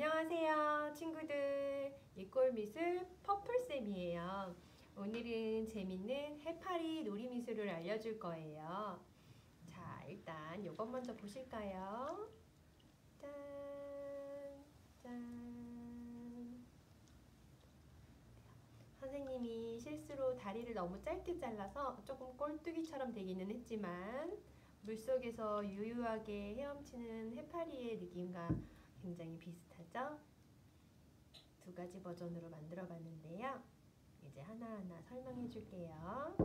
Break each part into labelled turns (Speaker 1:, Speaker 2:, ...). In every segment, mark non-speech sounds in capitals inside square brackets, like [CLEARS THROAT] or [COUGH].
Speaker 1: 안녕하세요 친구들. 이꼴미술 퍼플쌤이에요. 오늘은 재밌는 해파리 놀이미술을 알려줄 거예요. 자 일단 요것 먼저 보실까요? 짠, 짠. 선생님이 실수로 다리를 너무 짧게 잘라서 조금 꼴뚜기처럼 되기는 했지만 물속에서 유유하게 헤엄치는 해파리의 느낌과 굉장히 비슷하죠? 두 가지 버전으로 만들어 봤는데요. 이제 하나하나 설명해 줄게요.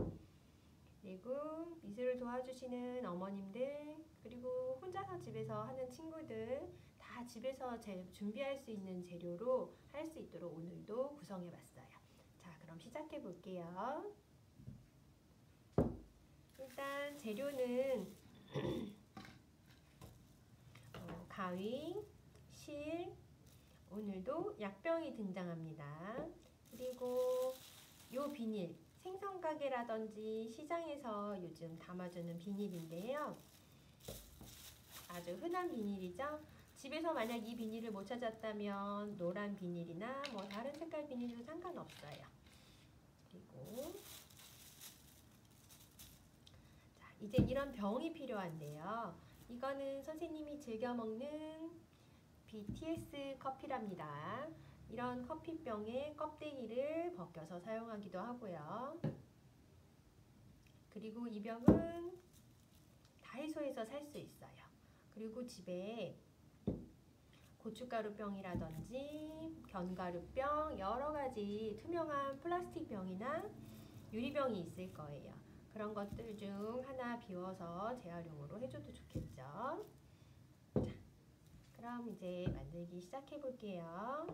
Speaker 1: 그리고 미술을 도와주시는 어머님들, 그리고 혼자서 집에서 하는 친구들, 다 집에서 준비할 수 있는 재료로 할 수 있도록 오늘도 구성해 봤어요. 자, 그럼 시작해 볼게요. 일단 재료는 [CLEARS THROAT] 어, 가위, 실, 오늘도 약병이 등장합니다. 그리고 요 비닐, 생선 가게라든지 시장에서 요즘 담아주는 비닐인데요. 아주 흔한 비닐이죠. 집에서 만약 이 비닐을 못 찾았다면 노란 비닐이나 뭐 다른 색깔 비닐도 상관없어요. 그리고 자, 이제 이런 병이 필요한데요. 이거는 선생님이 즐겨 먹는 BTS 커피랍니다. 이런 커피병의 껍데기를 벗겨서 사용하기도 하고요. 그리고 이 병은 다이소에서 살 수 있어요. 그리고 집에 고춧가루병이라든지 견과류병 여러 가지 투명한 플라스틱 병이나 유리병이 있을 거예요. 그런 것들 중 하나 비워서 재활용으로 해줘도 좋겠죠. 그럼 이제 만들기 시작해 볼게요.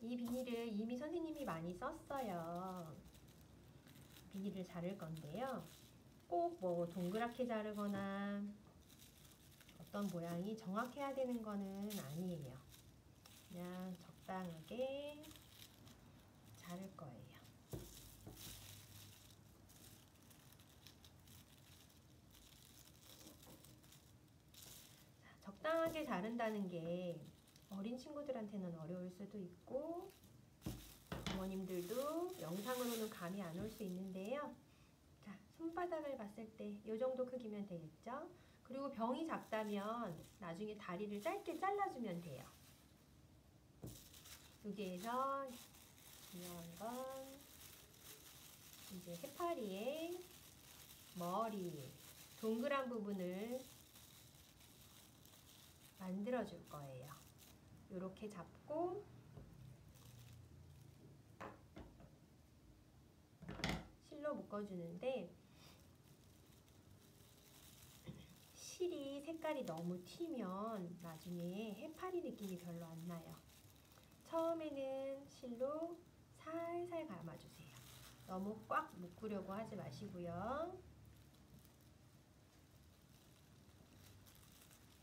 Speaker 1: 이 비닐을 이미 선생님이 많이 썼어요. 비닐을 자를 건데요. 꼭 뭐 동그랗게 자르거나 어떤 모양이 정확해야 되는 거는 아니에요. 그냥 적당하게 자를 거예요. 적당하게 자른다는 게 어린 친구들한테는 어려울 수도 있고 부모님들도 영상으로는 감이 안 올 수 있는데요. 자, 손바닥을 봤을 때 이 정도 크기면 되겠죠? 그리고 병이 작다면 나중에 다리를 짧게 잘라주면 돼요. 여기에서 중요한 건 이제 해파리의 머리, 동그란 부분을 만들어 줄 거예요. 이렇게 잡고 실로 묶어주는데 실이 색깔이 너무 튀면 나중에 해파리 느낌이 별로 안 나요. 처음에는 실로 살살 감아주세요. 너무 꽉 묶으려고 하지 마시고요.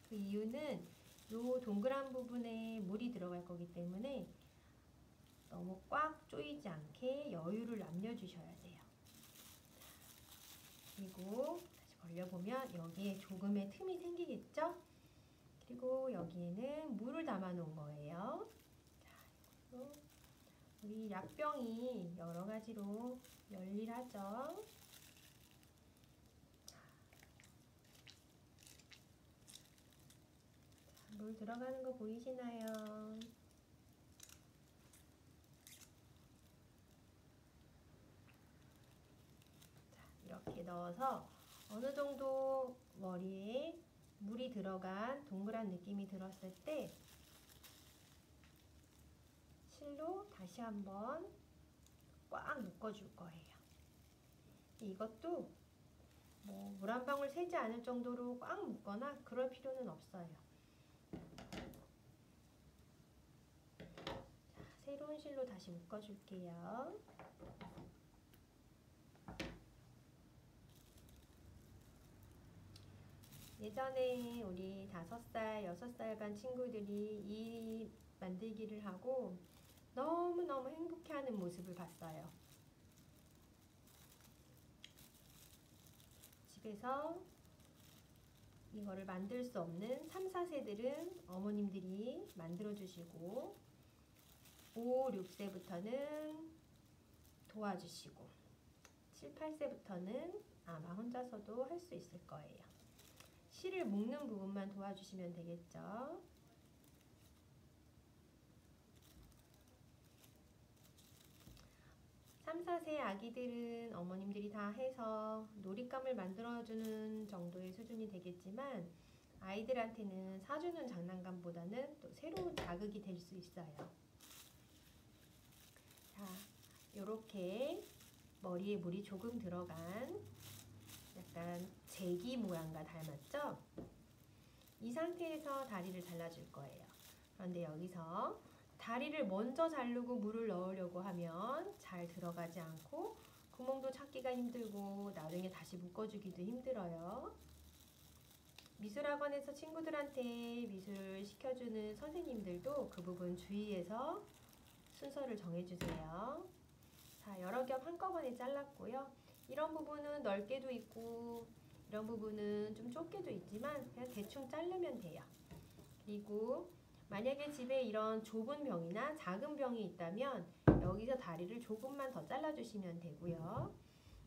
Speaker 1: 그 이유는 이 동그란 부분에 물이 들어갈 거기 때문에 너무 꽉 조이지 않게 여유를 남겨주셔야 돼요. 그리고 다시 벌려보면 여기에 조금의 틈이 생기겠죠? 그리고 여기에는 물을 담아 놓은 거예요. 자, 우리 약병이 여러 가지로 열일하죠. 물 들어가는 거 보이시나요? 자, 이렇게 넣어서 어느 정도 머리에 물이 들어간 동그란 느낌이 들었을 때 실로 다시 한번 꽉 묶어줄 거예요. 이것도 뭐 물 한 방울 새지 않을 정도로 꽉 묶거나 그럴 필요는 없어요. 새로운 실로 다시 묶어줄게요. 예전에 우리 다섯 살, 여섯 살반 친구들이 이 만들기를 하고 너무너무 행복해하는 모습을 봤어요. 집에서 이거를 만들 수 없는 3, 4세들은 어머님들이 만들어 주시고 5, 6세부터는 도와주시고 7, 8세부터는 아마 혼자서도 할 수 있을 거예요. 실을 묶는 부분만 도와주시면 되겠죠. 3, 4세 아기들은 어머님들이 다 해서 놀잇감을 만들어주는 정도의 수준이 되겠지만 아이들한테는 사주는 장난감보다는 또 새로운 자극이 될 수 있어요. 자, 이렇게 머리에 물이 조금 들어간 약간 제기 모양과 닮았죠? 이 상태에서 다리를 잘라줄 거예요. 그런데 여기서 다리를 먼저 자르고 물을 넣으려고 하면 잘 들어가지 않고 구멍도 찾기가 힘들고 나중에 다시 묶어주기도 힘들어요. 미술학원에서 친구들한테 미술 시켜주는 선생님들도 그 부분 주의해서 순서를 정해주세요. 자, 여러 겹 한꺼번에 잘랐고요. 이런 부분은 넓게도 있고 이런 부분은 좀 좁게도 있지만 그냥 대충 자르면 돼요. 그리고 만약에 집에 이런 좁은 병이나 작은 병이 있다면 여기서 다리를 조금만 더 잘라주시면 되고요.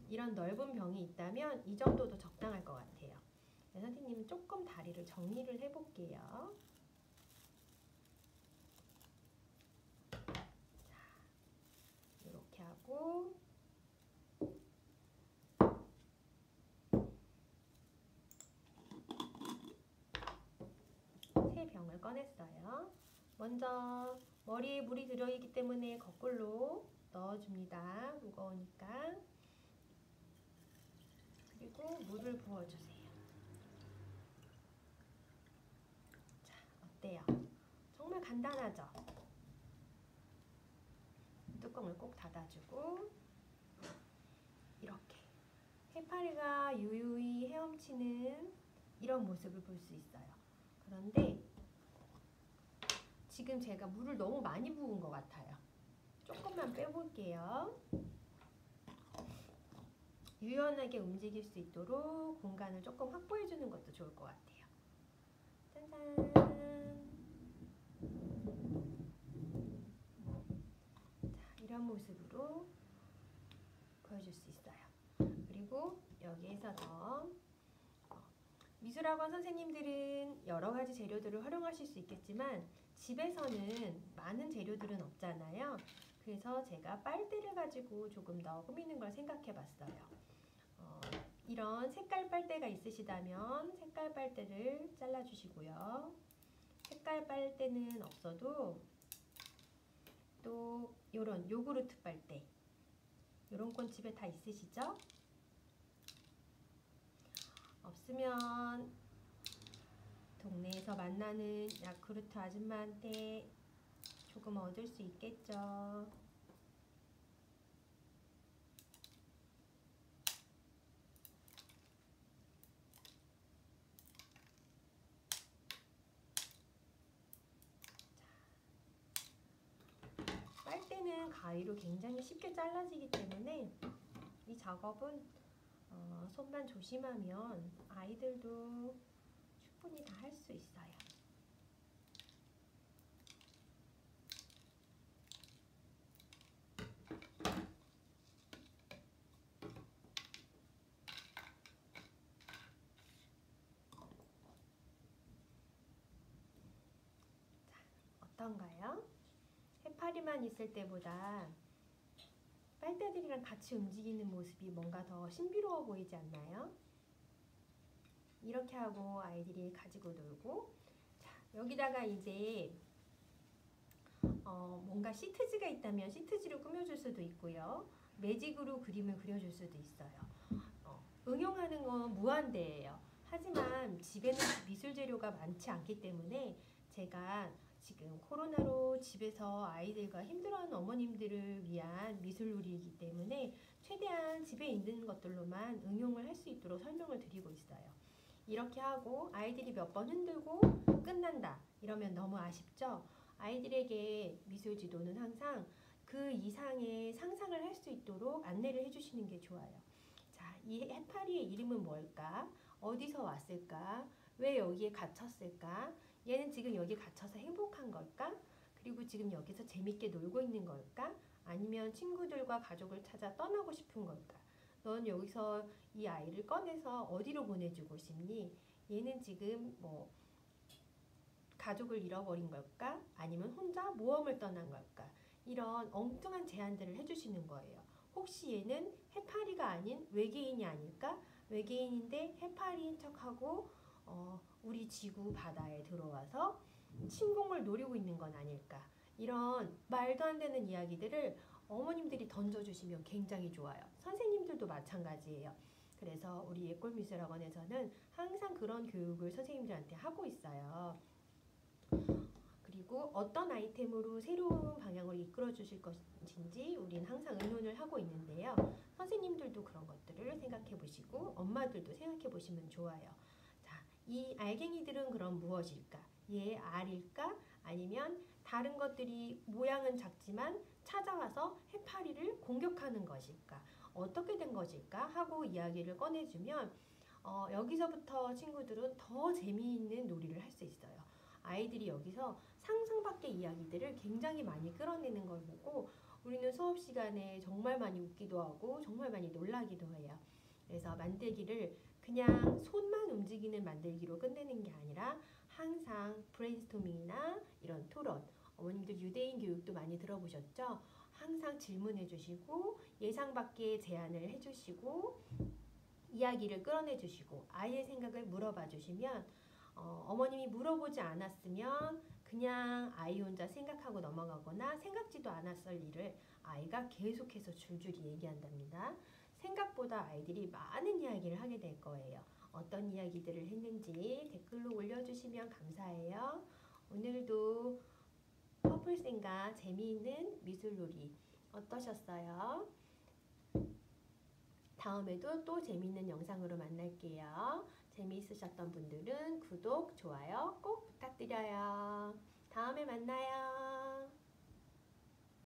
Speaker 1: 이런 넓은 병이 있다면 이 정도도 적당할 것 같아요. 네, 선생님은 조금 다리를 정리를 해볼게요. 자, 이렇게 하고 새 병을 꺼냈어요. 먼저 머리에 물이 들어있기 때문에 거꾸로 넣어줍니다. 무거우니까. 그리고 물을 부어주세요. 자, 어때요? 정말 간단하죠? 뚜껑을 꼭 닫아주고 이렇게 해파리가 유유히 헤엄치는 이런 모습을 볼 수 있어요. 그런데 지금 제가 물을 너무 많이 부은 것 같아요. 조금만 빼볼게요. 유연하게 움직일 수 있도록 공간을 조금 확보해 주는 것도 좋을 것 같아요. 짠짠. 자, 이런 모습으로 보여줄 수 있어요. 그리고 여기에서 더 미술학원 선생님들은 여러 가지 재료들을 활용하실 수 있겠지만 집에서는 많은 재료들은 없잖아요. 그래서 제가 빨대를 가지고 조금 더 꾸미는 걸 생각해 봤어요. 어, 이런 색깔 빨대가 있으시다면 색깔 빨대를 잘라 주시고요. 색깔 빨대는 없어도 또 이런 요구르트 빨대 이런 건 집에 다 있으시죠? 없으면 동네에서 만나는 야쿠르트 아줌마한테 조금 얻을 수 있겠죠. 빨대는 가위로 굉장히 쉽게 잘라지기 때문에 이 작업은 어, 손만 조심하면 아이들도 충분히 다 할 수 있어요. 자, 어떤가요? 해파리만 있을 때보다 빨대들이랑 같이 움직이는 모습이 뭔가 더 신비로워 보이지 않나요? 이렇게 하고 아이들이 가지고 놀고 자, 여기다가 이제 어, 뭔가 시트지가 있다면 시트지로 꾸며줄 수도 있고요. 매직으로 그림을 그려줄 수도 있어요. 어, 응용하는 건 무한대예요. 하지만 집에는 미술 재료가 많지 않기 때문에 제가 지금 코로나로 집에서 아이들과 힘들어하는 어머님들을 위한 미술놀이이기 때문에 최대한 집에 있는 것들로만 응용을 할 수 있도록 설명을 드리고 있어요. 이렇게 하고 아이들이 몇 번 흔들고 끝난다 이러면 너무 아쉽죠? 아이들에게 미술 지도는 항상 그 이상의 상상을 할 수 있도록 안내를 해주시는 게 좋아요. 자, 이 해파리의 이름은 뭘까? 어디서 왔을까? 왜 여기에 갇혔을까? 얘는 지금 여기 갇혀서 행복한 걸까? 그리고 지금 여기서 재밌게 놀고 있는 걸까? 아니면 친구들과 가족을 찾아 떠나고 싶은 걸까? 넌 여기서 이 아이를 꺼내서 어디로 보내주고 싶니? 얘는 지금 뭐 가족을 잃어버린 걸까? 아니면 혼자 모험을 떠난 걸까? 이런 엉뚱한 제안들을 해주시는 거예요. 혹시 얘는 해파리가 아닌 외계인이 아닐까? 외계인인데 해파리인 척하고 어, 우리 지구 바다에 들어와서 침공을 노리고 있는 건 아닐까? 이런 말도 안 되는 이야기들을 어머님들이 던져주시면 굉장히 좋아요. 선생님들도 마찬가지예요. 그래서 우리 예꼴미술학원에서는 항상 그런 교육을 선생님들한테 하고 있어요. 그리고 어떤 아이템으로 새로운 방향으로 이끌어 주실 것인지 우리는 항상 의논을 하고 있는데요. 선생님들도 그런 것들을 생각해 보시고 엄마들도 생각해 보시면 좋아요. 자, 이 알갱이들은 그럼 무엇일까? 얘 알일까? 아니면 다른 것들이 모양은 작지만 찾아와서 해파리를 공격하는 것일까? 어떻게 된 것일까? 하고 이야기를 꺼내주면 어, 여기서부터 친구들은 더 재미있는 놀이를 할 수 있어요. 아이들이 여기서 상상 밖의 이야기들을 굉장히 많이 끌어내는 걸 보고 우리는 수업 시간에 정말 많이 웃기도 하고 정말 많이 놀라기도 해요. 그래서 만들기를 그냥 손만 움직이는 만들기로 끝내는 게 아니라 항상 브레인스토밍이나 이런 토론, 어머님들 유대인 교육도 많이 들어보셨죠? 항상 질문해 주시고 예상 밖의 제안을 해 주시고 이야기를 끌어내 주시고 아이의 생각을 물어봐 주시면 어, 어머님이 물어보지 않았으면 그냥 아이 혼자 생각하고 넘어가거나 생각지도 않았을 일을 아이가 계속해서 줄줄이 얘기한답니다. 생각보다 아이들이 많은 이야기를 하게 될 거예요. 어떤 이야기들을 했는지 댓글로 올려주시면 감사해요. 오늘도 퍼플생과 재미있는 미술놀이 어떠셨어요? 다음에도 또 재미있는 영상으로 만날게요. 재미있으셨던 분들은 구독, 좋아요 꼭 부탁드려요. 다음에 만나요.